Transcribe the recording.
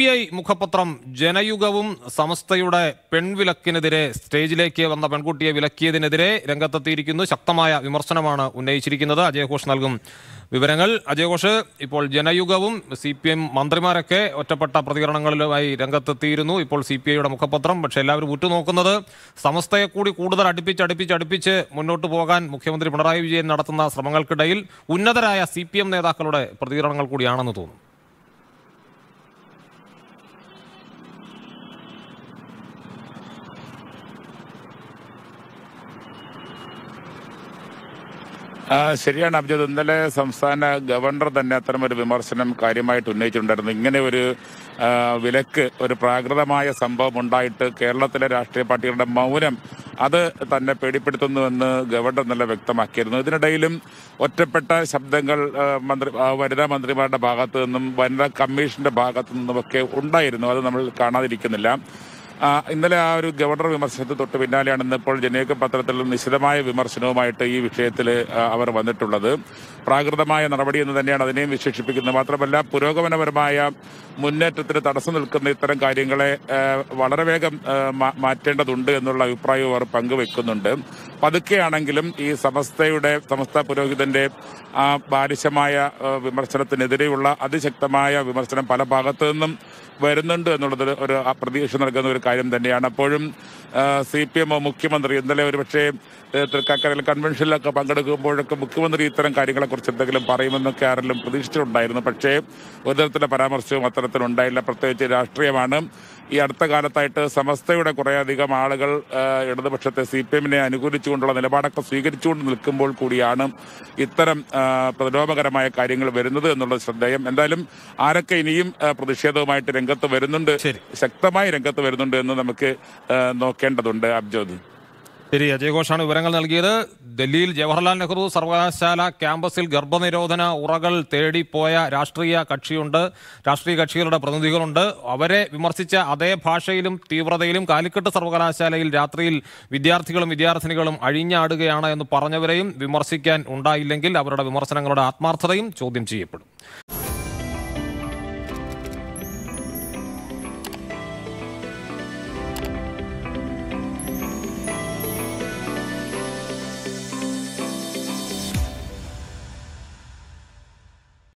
P I മുഖപത്രം ജനയുഗവും സമസ്തയുടെ പെൺവിലക്കിനെതിരെ സ്റ്റേജിലേക്ക് വന്ന പെൺകുട്ടിയെ വിലക്കിയതിനെതിരെ രംഗത്തെത്തിയിരിക്കുന്നു. ശക്തമായ വിമർശനമാണ് ഉന്നയിച്ചിരിക്കുന്നത്. അജയഘോഷ് നൽകും വിവരങ്ങൾ. അജയഘോഷ് ഇപ്പോൾ ജനയുഗവും സി പി എം മന്ത്രിമാരൊക്കെ ഒറ്റപ്പെട്ട പ്രതികരണങ്ങളിലുമായി രംഗത്തെത്തിയിരുന്നു. ഇപ്പോൾ സി പി ഐയുടെ മുഖപത്രം പക്ഷേ എല്ലാവരും ഉറ്റുനോക്കുന്നത് സമസ്തയെ കൂടി കൂടുതൽ അടുപ്പിച്ച് അടുപ്പിച്ച് അടുപ്പിച്ച് മുന്നോട്ട് പോകാൻ മുഖ്യമന്ത്രി പിണറായി വിജയൻ നടത്തുന്ന ശ്രമങ്ങൾക്കിടയിൽ ഉന്നതരായ സി നേതാക്കളുടെ പ്രതികരണങ്ങൾ കൂടിയാണെന്ന് തോന്നുന്നു. ശരിയാണ് അബ്ജദ് ഇന്നലെ സംസ്ഥാന ഗവർണർ തന്നെ അത്തരം ഒരു വിമർശനം കാര്യമായിട്ട് ഉന്നയിച്ചിട്ടുണ്ടായിരുന്നു. ഇങ്ങനെ ഒരു വിലക്ക് ഒരു പ്രാകൃതമായ സംഭവം ഉണ്ടായിട്ട് കേരളത്തിലെ രാഷ്ട്രീയ പാർട്ടികളുടെ മൗനം അത് തന്നെ പേടിപ്പെടുത്തുന്നുവെന്ന് ഗവർണർ ഇന്നലെ വ്യക്തമാക്കിയിരുന്നു. ഇതിനിടയിലും ഒറ്റപ്പെട്ട ശബ്ദങ്ങൾ മന്ത്രി വനിതാ മന്ത്രിമാരുടെ ഭാഗത്തു നിന്നും വനിതാ കമ്മീഷന്റെ ഭാഗത്തു നിന്നുമൊക്കെ ഉണ്ടായിരുന്നു. അത് നമ്മൾ കാണാതിരിക്കുന്നില്ല. ഇന്നലെ ആ ഒരു ഗവർണർ വിമർശനത്തിൽ തൊട്ട് പിന്നാലെയാണ് ഇന്നിപ്പോൾ ജനേക പത്രത്തിൽ നിശിതമായ വിമർശനവുമായിട്ട് ഈ വിഷയത്തിൽ അവർ വന്നിട്ടുള്ളത്. പ്രാകൃതമായ നടപടി എന്ന് തന്നെയാണ് അതിനെയും വിശേഷിപ്പിക്കുന്നത്. മാത്രമല്ല പുരോഗമനപരമായ മുന്നേറ്റത്തിന് തടസ്സം നിൽക്കുന്ന ഇത്തരം കാര്യങ്ങളെ വളരെ വേഗം മാറ്റേണ്ടതുണ്ട് എന്നുള്ള അഭിപ്രായവും അവർ പങ്കുവെക്കുന്നുണ്ട്. പതുക്കെയാണെങ്കിലും ഈ സമസ്തയുടെ സമസ്ത പുരോഹിതന്റെ ആ ബാലിശമായ വിമർശനത്തിനെതിരെയുള്ള അതിശക്തമായ വിമർശനം പല ഭാഗത്തു നിന്നും വരുന്നുണ്ട് എന്നുള്ളത് ഒരു പ്രതീക്ഷ നൽകുന്ന ഒരു കാര്യം തന്നെയാണ്. അപ്പോഴും സി പി എം മുഖ്യമന്ത്രി ഇന്നലെ ഒരുപക്ഷെ പക്ഷേ തൃക്കാക്കരയിൽ കൺവെൻഷനിലൊക്കെ പങ്കെടുക്കുമ്പോഴൊക്കെ മുഖ്യമന്ത്രി ഇത്തരം കാര്യങ്ങളെക്കുറിച്ച് എന്തെങ്കിലും പറയുമെന്നൊക്കെ ആരെങ്കിലും പ്രതീക്ഷിച്ചിട്ടുണ്ടായിരുന്നു. പക്ഷേ ഒരു തരത്തിലെ പരാമർശവും അത്തരത്തിലുണ്ടായില്ല. പ്രത്യേകിച്ച് രാഷ്ട്രീയമാണ്. ഈ അടുത്ത കാലത്തായിട്ട് സമസ്തയുടെ കുറേയധികം ആളുകൾ ഇടതുപക്ഷത്തെ സി പി എമ്മിനെ അനുകൂലിച്ചുകൊണ്ടുള്ള നിലപാടൊക്കെ സ്വീകരിച്ചുകൊണ്ട് നിൽക്കുമ്പോൾ കൂടിയാണ് ഇത്തരം പ്രതിലോഭകരമായ കാര്യങ്ങൾ വരുന്നത് എന്നുള്ളത് ശ്രദ്ധേയം. എന്തായാലും ആരൊക്കെ ഇനിയും പ്രതിഷേധവുമായിട്ട് രംഗത്ത് വരുന്നുണ്ട് ശക്തമായി രംഗത്ത് വരുന്നുണ്ട് എന്ന് നമുക്ക് നോക്കേണ്ടതുണ്ട് അബ്ജോദ്. ശരി അജയ് ഘോഷാണ് വിവരങ്ങൾ നൽകിയത്. ഡൽഹിയിൽ ജവഹർലാൽ നെഹ്റു സർവകലാശാല ക്യാമ്പസിൽ ഗർഭനിരോധന ഉറകൾ തേടിപ്പോയ രാഷ്ട്രീയ കക്ഷിയുണ്ട്. രാഷ്ട്രീയ കക്ഷികളുടെ പ്രതിനിധികളുണ്ട്. അവരെ വിമർശിച്ച അതേ ഭാഷയിലും തീവ്രതയിലും കാലിക്കട്ട് സർവകലാശാലയിൽ രാത്രിയിൽ വിദ്യാർത്ഥികളും വിദ്യാർത്ഥിനികളും അഴിഞ്ഞാടുകയാണ് എന്ന് പറഞ്ഞവരെയും വിമർശിക്കാൻ ഉണ്ടായില്ലെങ്കിൽ അവരുടെ വിമർശനങ്ങളുടെ ആത്മാർത്ഥതയും ചോദ്യം ചെയ്യപ്പെടും.